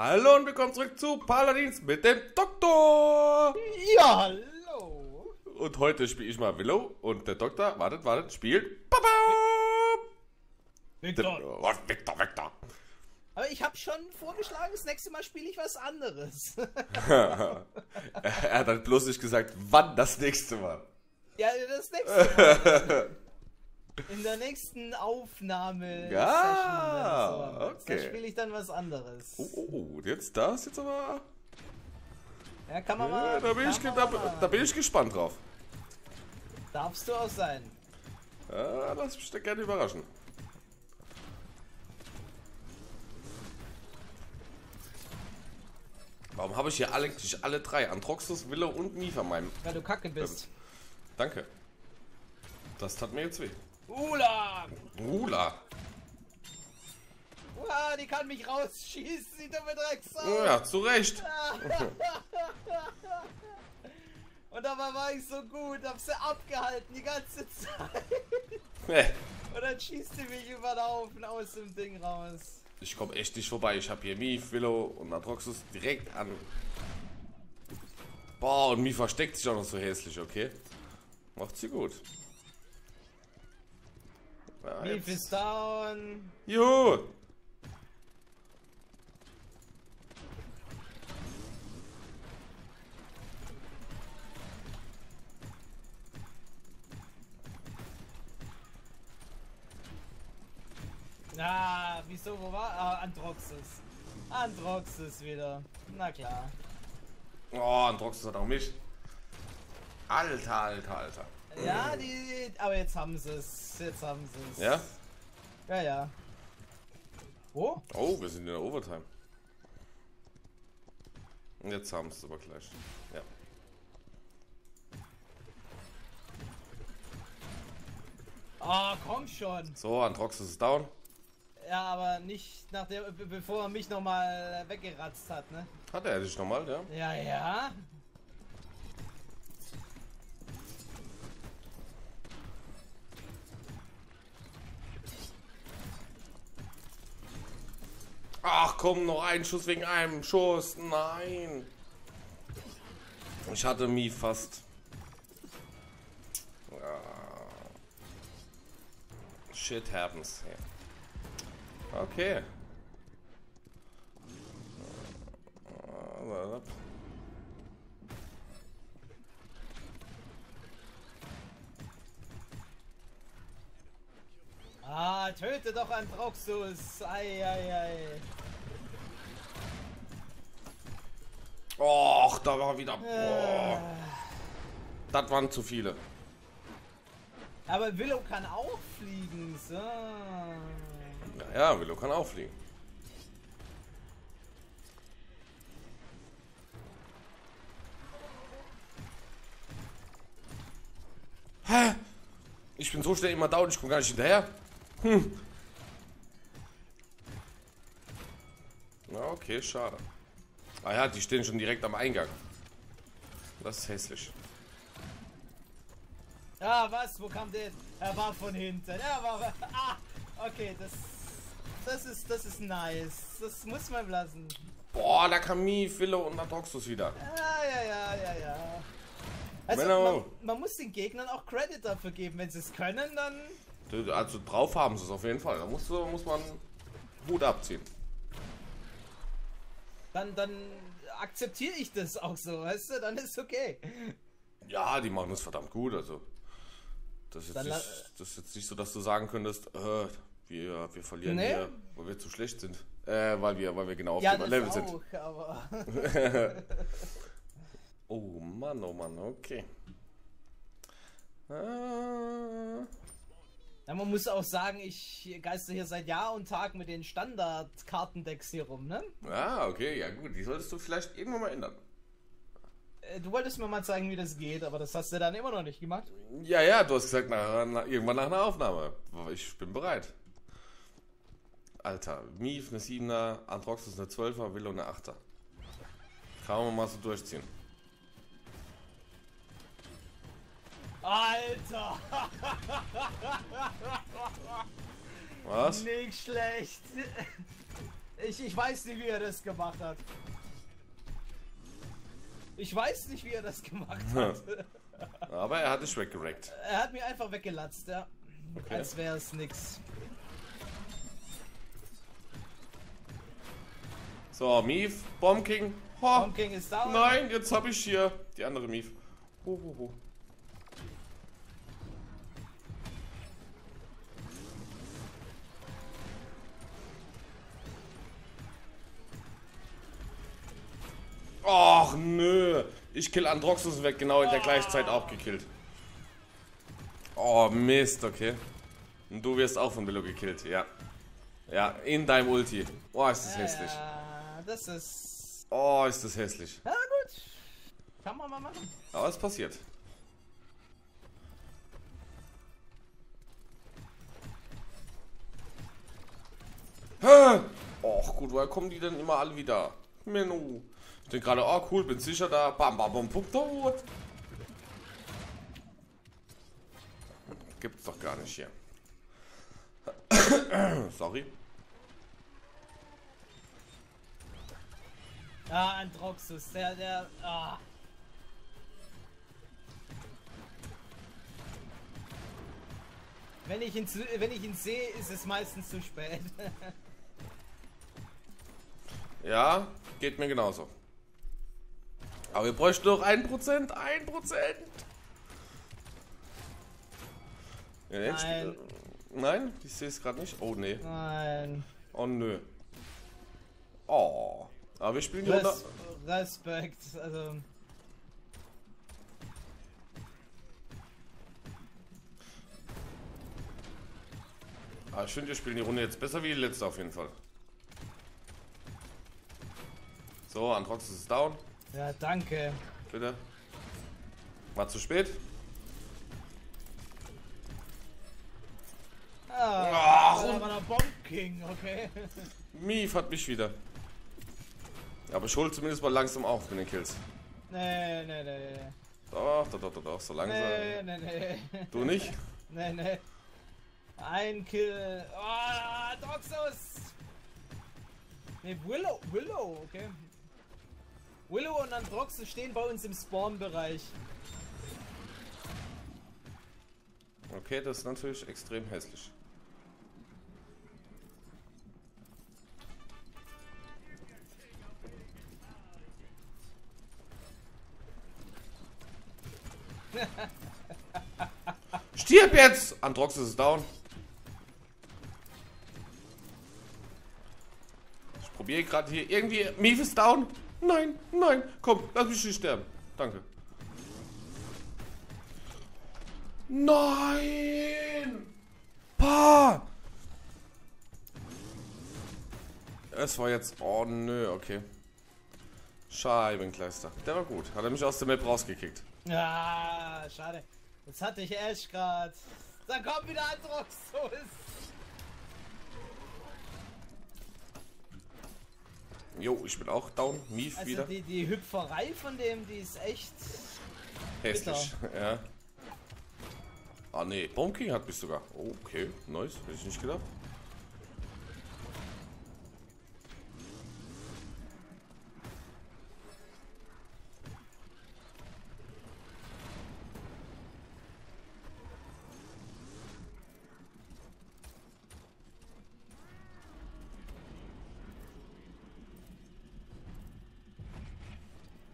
Hallo und willkommen zurück zu Paladins mit dem Doktor. Ja, hallo. Und heute spiele ich mal Willow und der Doktor, wartet, wartet, spielt. Baba! Victor. Oh, Victor, Victor. Aber ich habe schon vorgeschlagen, das nächste Mal spiele ich was anderes. er hat halt bloß nicht gesagt, wann das nächste Mal. ja, das nächste Mal. In der nächsten Aufnahme. Ja, Da okay. spiele ich dann was anderes. Oh, oh, oh, jetzt das jetzt aber. Ja, kann man Ja, mal. da, bin ich, da, da bin ich gespannt drauf. Darfst du auch sein. Ja, lass mich da gerne überraschen. Warum habe ich hier eigentlich alle drei? Androxus, Willow und Mifa meinem. Weil du kacke bist. Danke. Das tat mir jetzt weh. Ula! Rula. Uah, die kann mich rausschießen, die dumme Drecksau. Oh ja, zu Recht. Und dabei war ich so gut, hab sie abgehalten die ganze Zeit. Und dann schießt sie mich über den Haufen aus dem Ding raus. Ich komme echt nicht vorbei. Ich habe hier Mief, Willow und Androxus direkt an. Boah, und Mief versteckt sich auch noch so hässlich, okay? Macht sie gut. Mief jetzt. ist down. Jo! Ah, wieso, wo war? Ah, Androxus. Androxus wieder. Na klar. Oh, Androxus hat auch mich. Alter, alter, alter. Ja, die. Aber jetzt haben sie es. Jetzt haben sie es. Ja? Ja, ja. Wo? Oh, wir sind in der Overtime. Und jetzt haben sie es aber gleich. Ja. Ah, komm schon. So, Androxus ist down. Ja, aber nicht nach der, be- bevor er mich nochmal weggeratzt hat, ne? Hat er dich nochmal, ja? Ja, ja. Ach komm, noch ein Schuss wegen einem Schuss. Nein. Ich hatte Mi fast. Shit happens. Okay. Ah, töte doch Androxus. Ei, ei, ei. Och, da war wieder. Boah. Das waren zu viele. aber Willow kann auch fliegen. So. Ja, ja, Willow kann auch fliegen. Hä? Ich bin so schnell immer down, ich komme gar nicht hinterher. Hm. Na, okay, schade. Ah ja, die stehen schon direkt am Eingang. Das ist hässlich. Ah, was? Wo kam der? Er war von hinten. Er war. Ah, okay, das. Das ist, das ist nice. Das muss man lassen. Boah, da kam Mi, Willow und Nadroxus wieder. Ja, ja, ja, ja, ja. Also, man, man muss den Gegnern auch Credit dafür geben. Wenn sie es können, dann. Also drauf haben sie es auf jeden Fall. Da muss, muss man Hut abziehen. Dann, dann akzeptiere ich das auch so, weißt du? Dann ist okay. Ja, die machen es verdammt gut. Also das ist, jetzt nicht, das ist jetzt nicht so, dass du sagen könntest, äh, wir, wir verlieren Nee. hier, weil wir zu schlecht sind. Äh, weil wir, weil wir genau auf Ja, dem das Level auch, sind. aber. Oh Mann, oh Mann, okay. Äh, Ja, man muss auch sagen, ich geister hier seit Jahr und Tag mit den Standard-Kartendecks hier rum, ne? ah, okay, ja gut, die solltest du vielleicht irgendwann mal ändern. Äh, Du wolltest mir mal zeigen, wie das geht, aber das hast du dann immer noch nicht gemacht. Ja, ja, du hast gesagt, nach, nach, irgendwann nach einer Aufnahme. Ich bin bereit. Alter, Mief eine 7er, Androxus eine 12er, Willow eine 8er. Kann man mal so durchziehen. Alter! Was? Nicht schlecht! Ich, ich weiß nicht, wie er das gemacht hat. Ich weiß nicht, wie er das gemacht hat. Aber er hat dich weggerackt. er hat mir einfach weggelatzt, ja. Okay. Als wäre es nix. So, Mief, Bomb King. Ho. Tom King ist down. Nein, jetzt habe ich hier die andere Mief. Ho, ho, ho. Och, nö. Ich kill Androxus weg, genau in der gleichen Zeit auch gekillt. Oh, Mist, okay. Und du wirst auch von Willow gekillt, ja. Ja, in deinem Ulti. Oh, ist das hässlich. Ja, das ist. Oh, ist das hässlich. Ja, gut. Kann man mal machen. Aber es passiert. Hä? Och, gut, woher kommen die denn immer alle wieder? Menno. Ich denke gerade, oh cool, bin sicher da. Bam, bam, bam, pum, tot. Gibt's doch gar nicht hier. Sorry. Ja, Androxus, der, der. Ah. Wenn ich, ihn wenn ich ihn sehe, ist es meistens zu spät. Ja, geht mir genauso. Aber wir bräuchten doch 1%, 1%. Ja, Nein. Nein, ich sehe es gerade nicht. Oh nee. Nein. Oh nö. Oh. Aber wir spielen die Runde. Res Respekt. Also. Ah, ich finde, wir spielen die Runde jetzt besser wie die letzte auf jeden Fall. So, Antrox ist down. Ja, danke. Bitte. War zu spät. Ah, Ach, und- war der Bomb King, okay. Mief hat mich wieder. Aber ich hol zumindest mal langsam auf mit den Kills. Nee, nee, nee, nee. Doch, doch, doch, doch, doch so langsam. Nee, nee, nee. Du nicht? Nee, nee. Ein Kill. Ah, Doxus! Nee, Willow, Willow, okay. Willow und Androxus stehen bei uns im Spawn-Bereich. Okay, das ist natürlich extrem hässlich. Stirb jetzt! Androxus ist down. Ich probiere gerade hier irgendwie. Mief ist down. Nein, nein, komm, lass mich nicht sterben. Danke. Nein! Pa! Es war jetzt. Oh nö, okay. Scheibenkleister. Der war gut. Hat er mich aus der Map rausgekickt. Ja, schade. Jetzt hatte ich Ash grad. Dann kommt wieder Androxus. Jo, ich bin auch down. Mief Also wieder. die, die Hüpferei von dem, die ist echt. Hässlich. Ja. Ah nee, Bomb King hat mich sogar. Oh, okay, nice. Hätte ich nicht gedacht.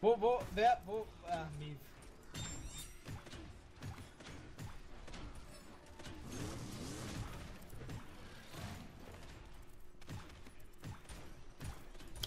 Wo, wo, wer, wo? Ah, Mief.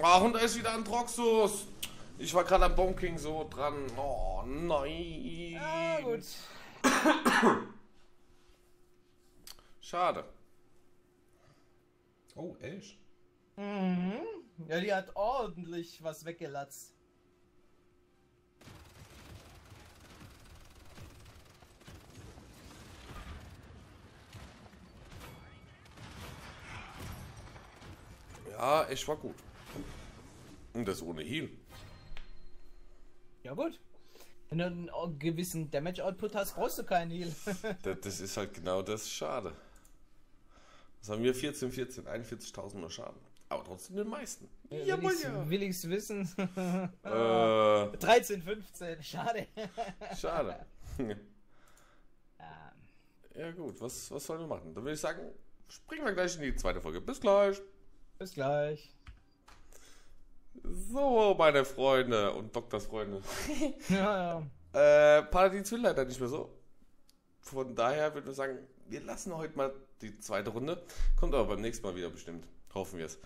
Ah, und da ist wieder Androxus. Ich war gerade am Bomb King so dran. Oh, nein. Ah, gut. Schade. Oh, Ash. Mhm. Ja, die hat ordentlich was weggelatzt. Ja, Ash war gut. Und das ohne Heal. Ja, gut. Wenn du einen gewissen Damage-Output hast, brauchst du keinen Heal. Das, das ist halt genau das. Schade. Was haben wir? 14, 14, 41.000 nur Schaden. Aber trotzdem den meisten. Äh, ja, will, ich's, ja. will ich's wissen? äh, 13, 15, schade. schade. ja gut, was, was sollen wir machen? Dann würde ich sagen, springen wir gleich in die zweite Folge. Bis gleich. Bis gleich. So, meine Freunde und Doktors Freunde. ja, ja. Äh, Paladins will leider nicht mehr so. Von daher würde ich sagen, wir lassen heute mal die zweite Runde. Kommt aber beim nächsten Mal wieder bestimmt. Hoffen wir es.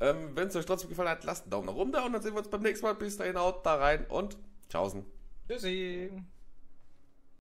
Ähm, Wenn es euch trotzdem gefallen hat, lasst einen Daumen nach oben da und dann sehen wir uns beim nächsten Mal. Bis dahin, haut da rein und tschaußen. Tschüssi.